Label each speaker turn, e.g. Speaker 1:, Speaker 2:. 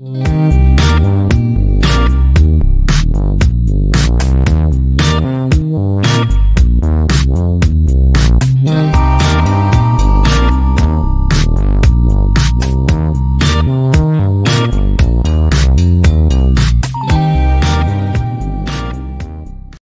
Speaker 1: Música